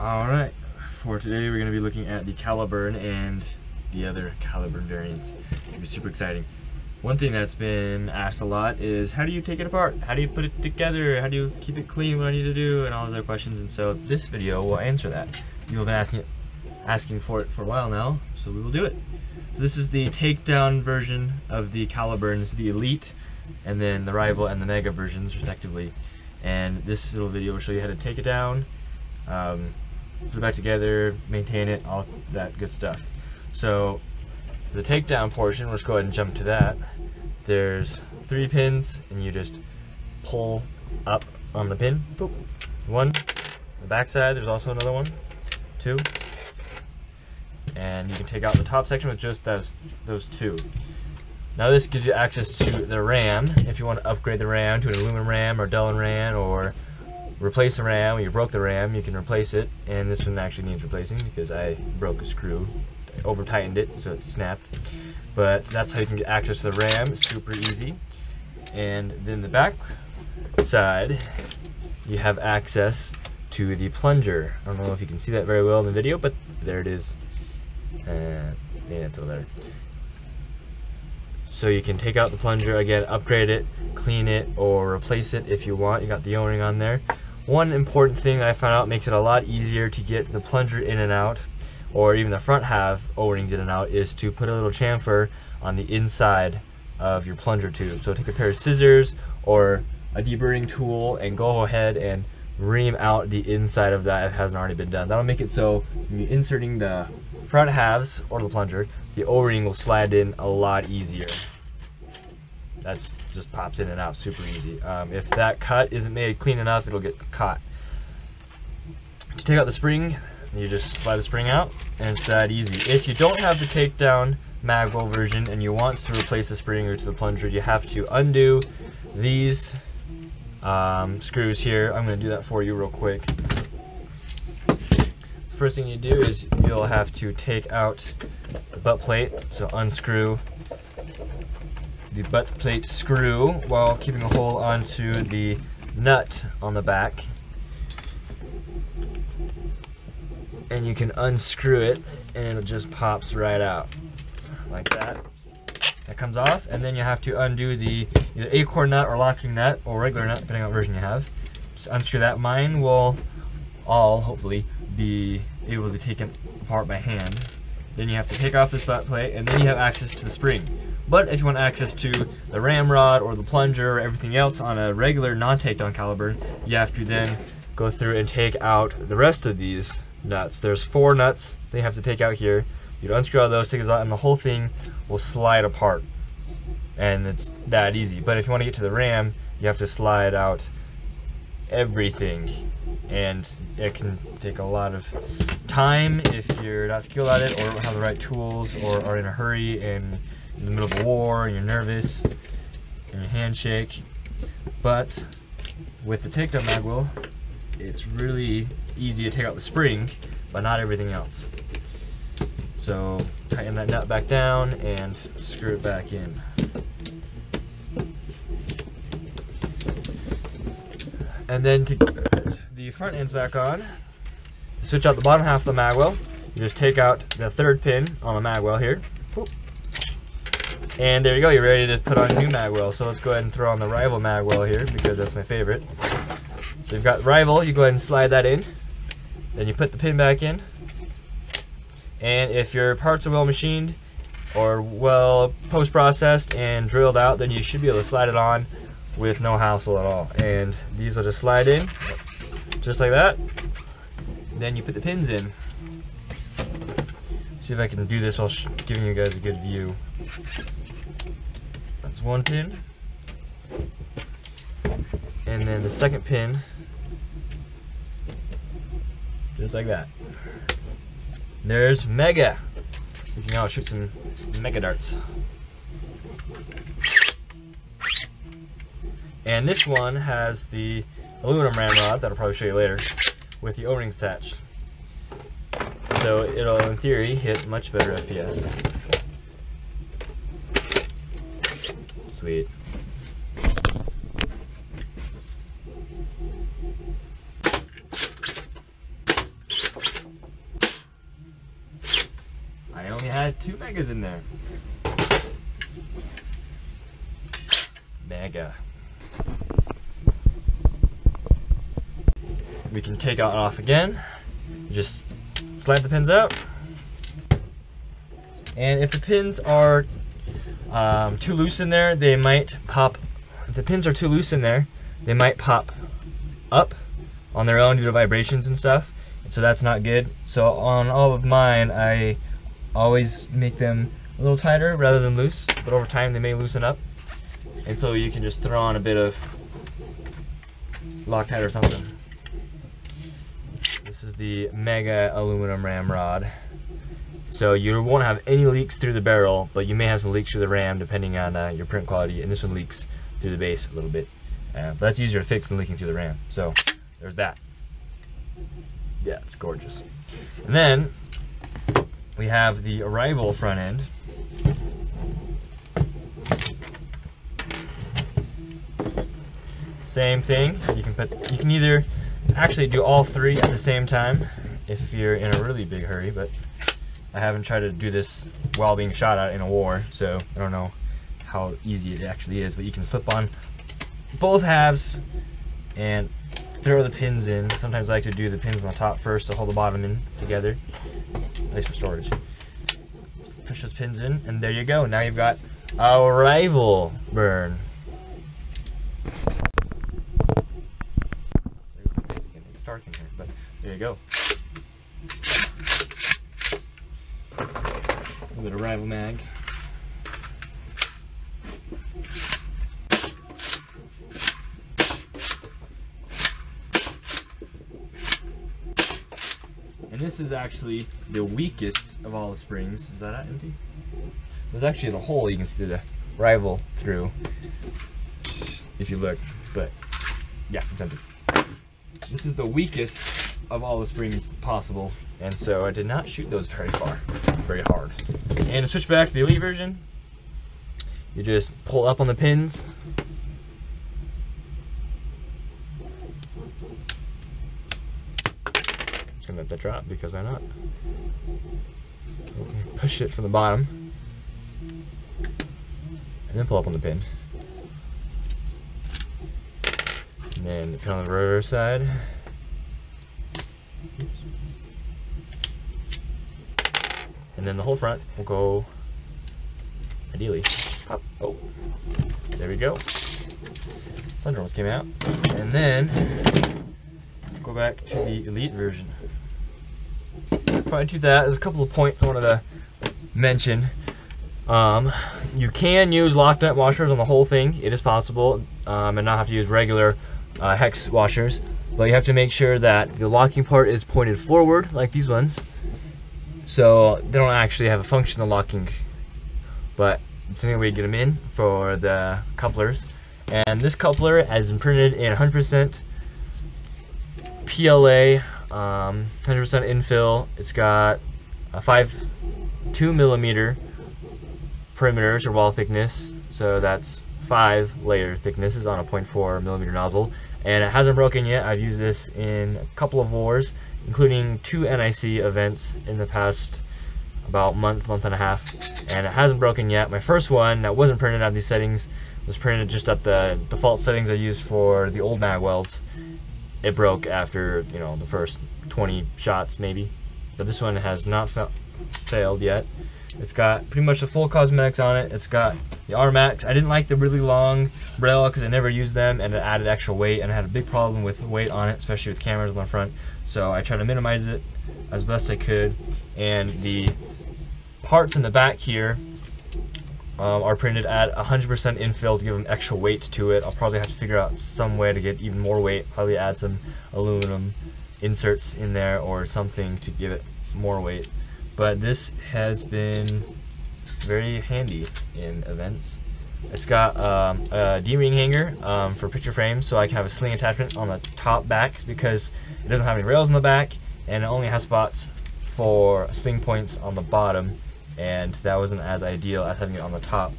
Alright, for today we're going to be looking at the Caliburn and the other Caliburn variants. It's going to be super exciting. One thing that's been asked a lot is how do you take it apart? How do you put it together? How do you keep it clean? What do I need to do? And all other questions. And so this video will answer that. You've been asking it, asking for it for a while now, so we will do it. So this is the takedown version of the Caliburns, the Elite, and then the Rival and the Mega versions, respectively. And this little video will show you how to take it down, um, put it back together, maintain it, all that good stuff. So the takedown portion, let's go ahead and jump to that. There's three pins, and you just pull up on the pin. Boop. One. The back side, there's also another one. Two. And you can take out the top section with just those, those two. Now this gives you access to the RAM. If you want to upgrade the RAM to an aluminum RAM or Delrin RAM or replace the RAM, you broke the RAM, you can replace it. And this one actually needs replacing because I broke a screw. Over tightened it so it snapped. But that's how you can get access to the RAM, super easy. And then the back side, you have access to the plunger. I don't know if you can see that very well in the video, but there it is. Uh, yeah, it's over there. So you can take out the plunger again, upgrade it, clean it, or replace it if you want. You got the O-ring on there. One important thing I found out makes it a lot easier to get the plunger in and out, or even the front half O-rings in and out, is to put a little chamfer on the inside of your plunger tube. So take a pair of scissors or a deburring tool and go ahead and ream out the inside of that if it hasn't already been done. That'll make it so inserting the front halves or the plunger, the O-ring will slide in a lot easier. That's just pops in and out super easy. Um, if that cut isn't made clean enough, it'll get caught. To take out the spring, you just slide the spring out, and it's that easy. If you don't have the takedown magwell version and you want to replace the spring or to the plunger, you have to undo these um, screws here. I'm going to do that for you real quick. First thing you do is you'll have to take out the butt plate, so unscrew the butt plate screw while keeping a hold onto the nut on the back. And you can unscrew it and it just pops right out like that. That comes off and then you have to undo the acorn nut or locking nut or regular nut depending on what version you have. Just unscrew that. Mine will all hopefully be able to take it apart by hand. Then you have to take off this butt plate and then you have access to the spring. But if you want access to the ramrod or the plunger or everything else on a regular non-takedown Caliburn, you have to then go through and take out the rest of these nuts. There's four nuts they have to take out here. You'd unscrew all those, take those out, and the whole thing will slide apart. And it's that easy. But if you want to get to the ram, you have to slide out everything. And it can take a lot of time if you're not skilled at it or don't have the right tools or are in a hurry and in the middle of a war and you're nervous and your handshake. But with the takedown magwell, it's really easy to take out the spring, but not everything else. So tighten that nut back down and screw it back in. And then to put the front ends back on, switch out the bottom half of the magwell. You just take out the third pin on the magwell here. And there you go, you're ready to put on a new magwell. So let's go ahead and throw on the rival magwell here because that's my favorite. So you've got rival, you go ahead and slide that in. Then you put the pin back in. And if your parts are well machined or well post-processed and drilled out, then you should be able to slide it on with no hassle at all. And these will just slide in, just like that. Then you put the pins in. See if I can do this while giving you guys a good view. One pin. And then the second pin, just like that. There's Mega. You can now shoot some Mega darts. And this one has the aluminum ramrod that I'll probably show you later with the O-rings attached. So it'll, in theory, hit much better FPS. sweet. I only had two megas in there. Mega. We can take out off again. Just slide the pins out. And if the pins are um, too loose in there, they might pop. If the pins are too loose in there, they might pop up on their own due to vibrations and stuff. So that's not good. So on all of mine, I always make them a little tighter rather than loose, but over time they may loosen up. And so you can just throw on a bit of Loctite or something. This is the Mega aluminum ramrod. So you won't have any leaks through the barrel, but you may have some leaks through the ram depending on uh, your print quality. And this one leaks through the base a little bit. Uh, but that's easier to fix than leaking through the ram. So there's that. Yeah, it's gorgeous. And then we have the arrival front end. Same thing. You can put you can either actually do all three at the same time if you're in a really big hurry, but I haven't tried to do this while being shot at in a war, so I don't know how easy it actually is, but you can slip on both halves and throw the pins in. Sometimes I like to do the pins on the top first to hold the bottom in together, least for storage. Push those pins in, and there you go. Now you've got a rival burn. There's It's dark in here, but there you go. A bit of rival mag. And this is actually the weakest of all the springs. Is that empty? There's actually the hole you can see the rival through if you look, but yeah, it's empty. This is the weakest of all the springs possible, and so I did not shoot those very far, very hard. And to switch back to the Elite version, you just pull up on the pins. Just gonna let that drop because why not? Push it from the bottom, and then pull up on the pin. And then pin on the reverse side. And then the whole front will go, ideally, up. Oh, there we go. Thunder ones came out. And then, go back to the Elite version. Before I do that, there's a couple of points I wanted to mention. Um, you can use Loctite washers on the whole thing. It is possible, um, and not have to use regular uh, hex washers. But you have to make sure that the locking part is pointed forward, like these ones. So they don't actually have a function of locking, but it's the only way to get them in for the couplers. And this coupler has been printed in 100% PLA, 100% um, infill. It's got a 5, 2 millimeter perimeters or wall thickness, so that's five layer thicknesses on a 0.4 millimeter nozzle, and it hasn't broken yet. I've used this in a couple of wars, including two NIC events in the past about month, month and a half, and it hasn't broken yet. My first one that wasn't printed at these settings was printed just at the default settings I used for the old magwells. It broke after you know the first 20 shots maybe, but this one has not fa failed yet. It's got pretty much the full cosmetics on it. It's got the Armax. I didn't like the really long Brella because I never used them and it added extra weight and I had a big problem with weight on it, especially with cameras on the front. So I tried to minimize it as best I could. And the parts in the back here um, are printed at 100% infill to give them extra weight to it. I'll probably have to figure out some way to get even more weight, probably add some aluminum inserts in there or something to give it more weight but this has been very handy in events. It's got um, a D-ring hanger um, for picture frames, so I can have a sling attachment on the top back because it doesn't have any rails in the back, and it only has spots for sling points on the bottom, and that wasn't as ideal as having it on the top.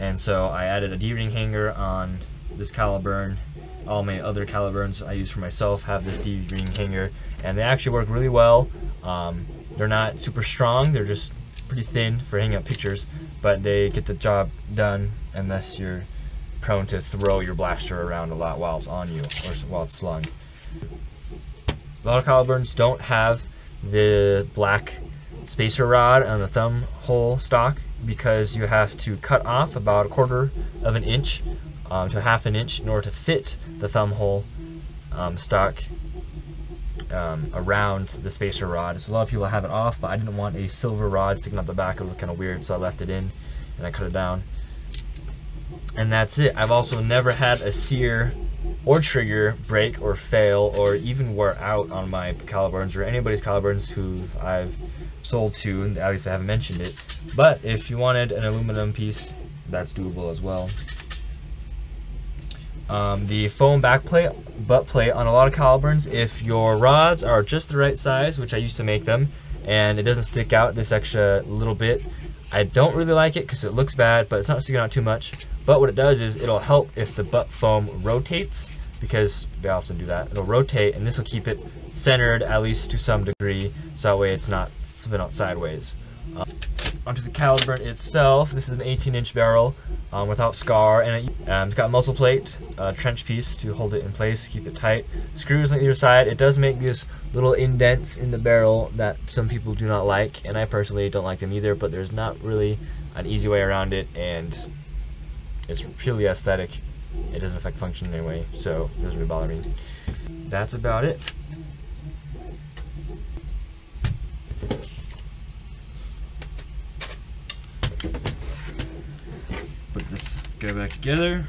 And so I added a D-ring hanger on this Caliburn. All my other Caliburns I use for myself have this D-ring hanger, and they actually work really well. Um, they're not super strong, they're just pretty thin for hanging up pictures, but they get the job done unless you're prone to throw your blaster around a lot while it's on you or while it's slung. A lot of caliburns don't have the black spacer rod on the thumb hole stock because you have to cut off about a quarter of an inch um, to half an inch in order to fit the thumb hole um, stock um, around the spacer rod. So a lot of people have it off, but I didn't want a silver rod sticking up the back. It would look kind of weird, so I left it in and I cut it down. And that's it. I've also never had a sear or trigger break or fail or even wear out on my caliburns or anybody's caliburns who I've sold to, and least I haven't mentioned it. But if you wanted an aluminum piece, that's doable as well. Um, the foam back plate, butt plate on a lot of caliburns, if your rods are just the right size, which I used to make them, and it doesn't stick out this extra little bit, I don't really like it because it looks bad, but it's not sticking out too much. But what it does is it'll help if the butt foam rotates, because they often do that. It'll rotate, and this will keep it centered at least to some degree, so that way it's not flipping out sideways. Onto the Caliburn itself, this is an 18 inch barrel um, without scar, and it, um, it's got muzzle plate, uh, trench piece to hold it in place, keep it tight. Screws on either side. It does make these little indents in the barrel that some people do not like, and I personally don't like them either, but there's not really an easy way around it, and it's purely aesthetic. It doesn't affect function in any way, so it doesn't really bother me. That's about it. Put guy back together.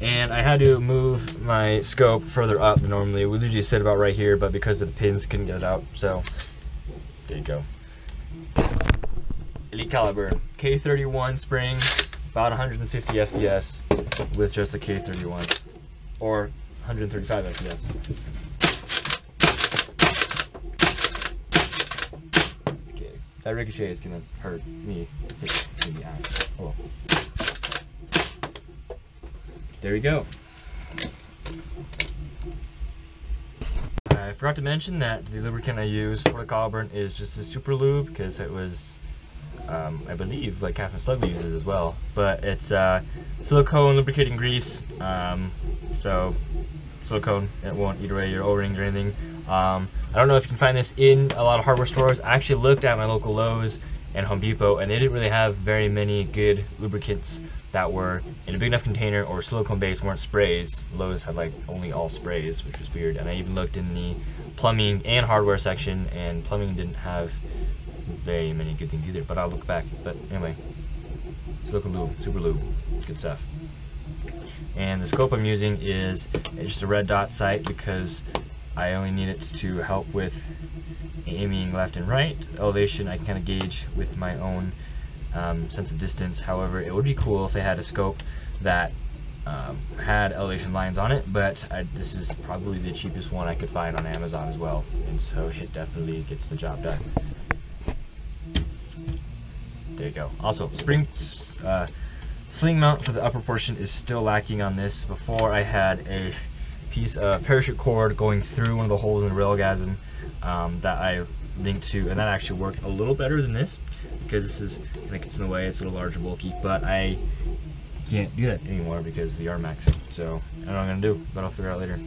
And I had to move my scope further up than normally. Would usually sit about right here, but because of the pins, couldn't get it out. So, there you go. Elite Caliburn K31 spring, about 150 FPS with just a K31, or 135 FPS. That ricochet is gonna hurt me. Oh. There we go. I forgot to mention that the lubricant I use for the Caliburn is just a super lube because it was, um, I believe, like Captain Slugly uses as well. But it's uh, silicone lubricating grease, um, so silicone, it won't eat away your O-rings or anything. Um, I don't know if you can find this in a lot of hardware stores. I actually looked at my local Lowe's and Home Depot and they didn't really have very many good lubricants that were in a big enough container or silicone based weren't sprays. Lowe's had like only all sprays, which was weird. And I even looked in the plumbing and hardware section, and plumbing didn't have very many good things either. But I'll look back. But anyway, silicone lube, super lube, good stuff. And the scope I'm using is just a red dot sight because I only need it to help with aiming left and right. Elevation I can kind of gauge with my own um, sense of distance. However, it would be cool if they had a scope that um, had elevation lines on it, but I, this is probably the cheapest one I could find on Amazon as well, and so it definitely gets the job done. There you go. Also, spring uh, sling mount for the upper portion is still lacking on this. Before I had a piece of parachute cord going through one of the holes in the railgasm um, that I linked to, and that actually worked a little better than this because this is kind of gets in the way. It's a little larger, bulky, but I can't do that anymore because the R-Max. So I don't know what I'm gonna do, but I'll figure out later.